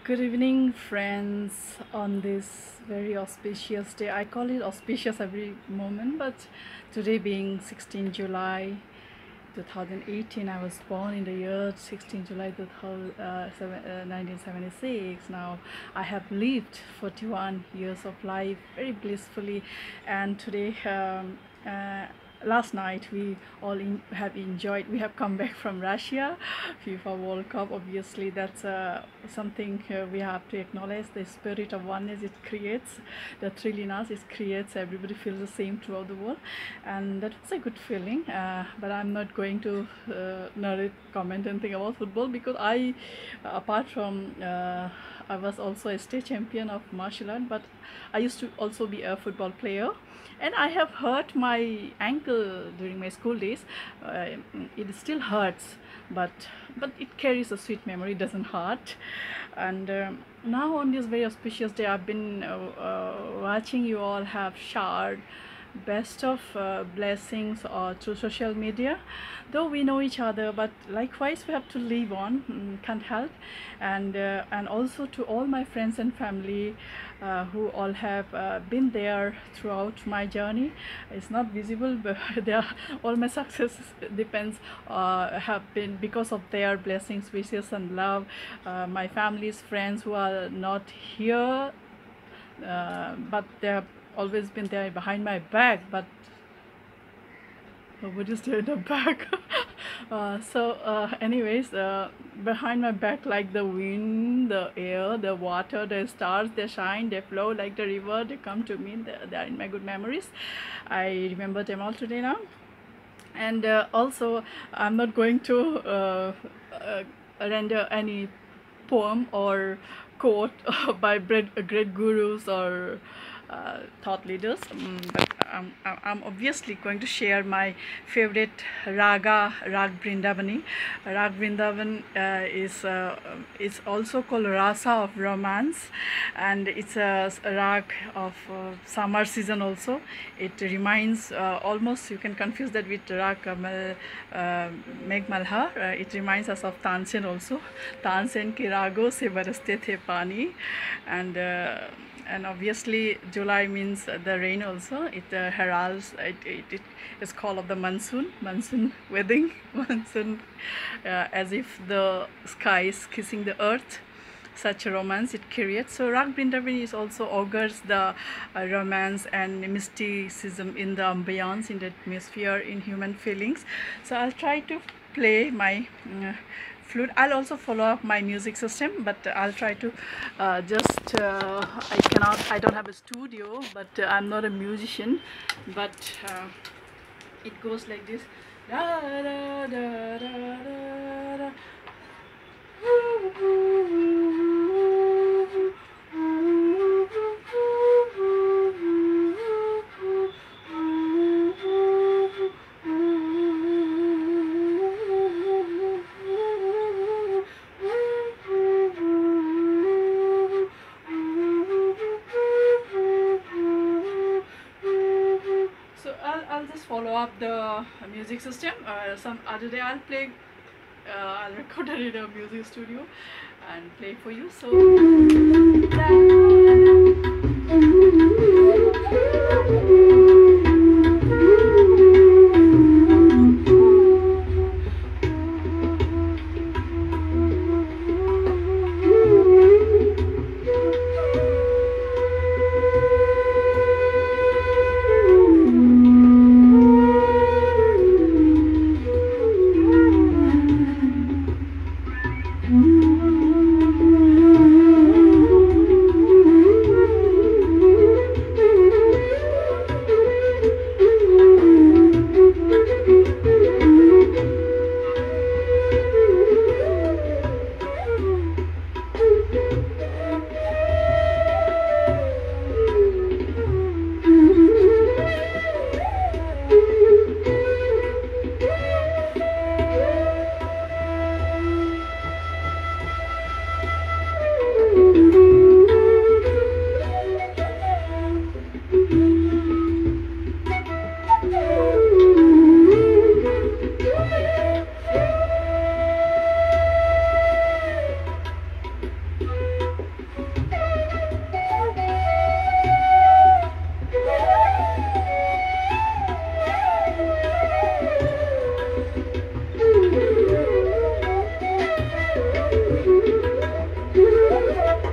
Good evening, friends, on this very auspicious day. I call it auspicious every moment, but today being 16 July 2018, I was born in the year 16 July 2000, uh, 1976. Now I have lived 41 years of life very blissfully, and today. Um, uh, last night we all in, have enjoyed we have come back from russia fifa world cup obviously that's uh, something uh, we have to acknowledge the spirit of oneness it creates the thrill in us it creates everybody feels the same throughout the world and that was a good feeling uh, but i'm not going to uh, narrate comment anything about football because i apart from uh, I was also a state champion of martial art, but I used to also be a football player. And I have hurt my ankle during my school days. Uh, it still hurts, but but it carries a sweet memory. Doesn't hurt. And um, now on this very auspicious day, I've been uh, uh, watching you all have shared best of uh, blessings or through social media. Though we know each other but likewise we have to live on mm, can't help. And uh, and also to all my friends and family uh, who all have uh, been there throughout my journey. It's not visible but they are, all my success depends uh, have been because of their blessings wishes and love. Uh, my family's friends who are not here uh, but they have always been there behind my back but nobody stay in the back. Uh, so uh, anyways uh, behind my back like the wind the air the water the stars they shine they flow like the river they come to me they, they are in my good memories. I remember them all today now. And uh, also i'm not going to uh, uh, render any poem or quote by great, great gurus or uh, thought leaders. Um, but I'm, I'm obviously going to share my favorite raga rag brindavani rag brindavan uh, is uh, is also called rasa of romance and it's a rag of uh, summer season also. It reminds uh, almost you can confuse that with rag kamal uh, meg malha. Uh, it reminds us of tansen also. Tansen ki rago se baraste the pani. And and obviously July means the rain also. It uh, it, it, it is called of the monsoon, monsoon wedding, monsoon, uh, as if the sky is kissing the earth. Such a romance it creates. So Rag Brindavani is also augurs the uh, romance and mysticism in the ambience, in the atmosphere, in human feelings. So I'll try to play my uh, i'll also follow up my music system but i'll try to uh, just uh, i cannot i don't have a studio but uh, i'm not a musician but uh, it goes like this da, da, da. blow up the music system. Uh, some other day I'll play uh, I'll record it in a music studio and play for you. So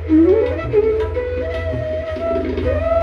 Thank you.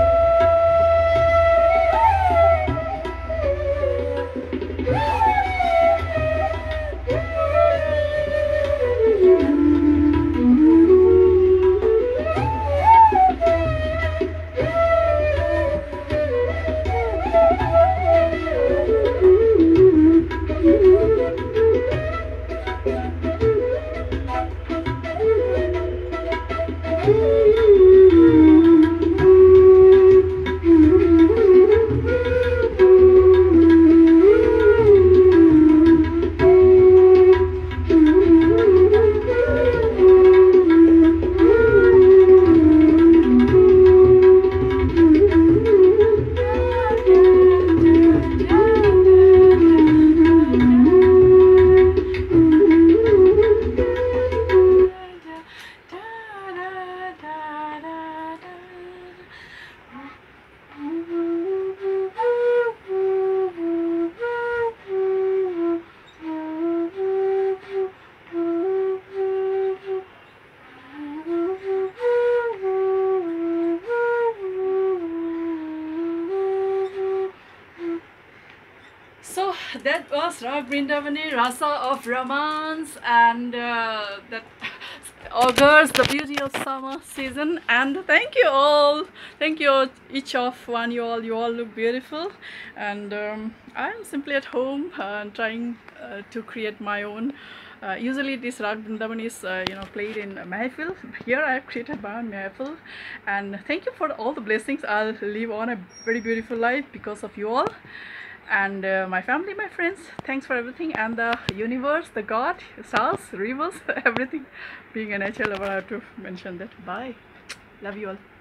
So that was Rag Brindavani Rasa of Romance and uh, that augurs the beauty of summer season and thank you all. Thank you each of one you all you all look beautiful and um, I'm simply at home uh, trying uh, to create my own. Uh, usually this Rag Vrindavan is uh, you know played in Mehfil here I have created my own Mehfil and thank you for all the blessings. I'll live on a very beautiful life because of you all and uh, my family my friends. Thanks for everything. And the universe the god stars rivers everything. Being a nature lover i have to mention that. Bye. Love you all